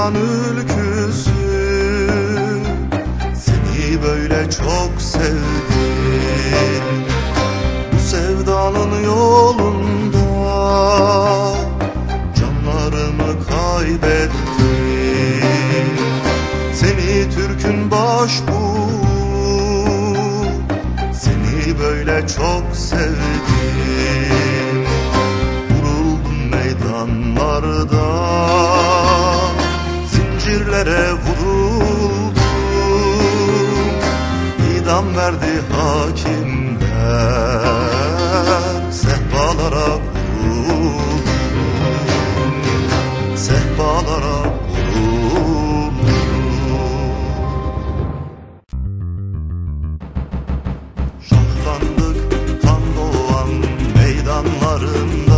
Aman ülküsü. Seni böyle çok sevdim. Bu sevdanın yolunda Canlarımı kaybettim. Seni Türk'ün başbuğu Seni böyle çok sevdim. verdi hakimler. Sehpalara vuruldu Sehpalara vuruldu Şahlandık kan doğan meydanların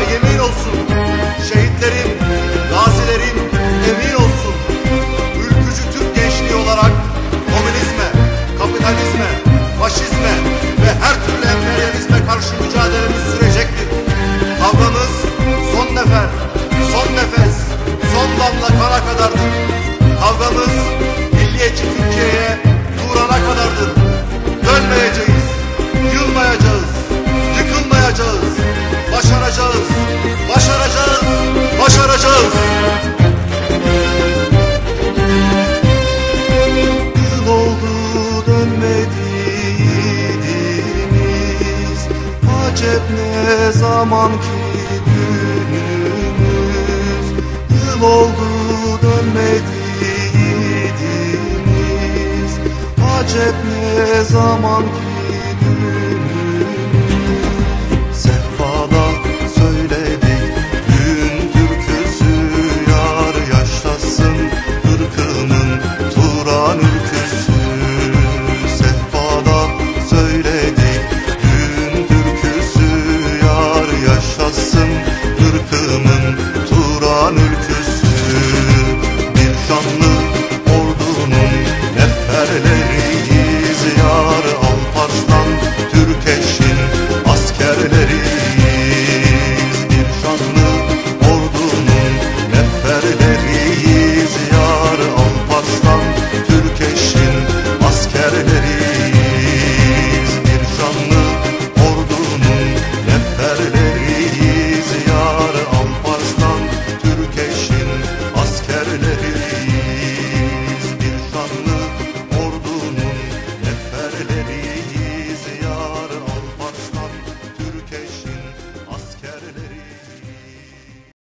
yemin olsun. Recep ne zaman ki günümüz? Yıl oldu dönmediğimiz Acep ne zaman ordunun rehberleriyim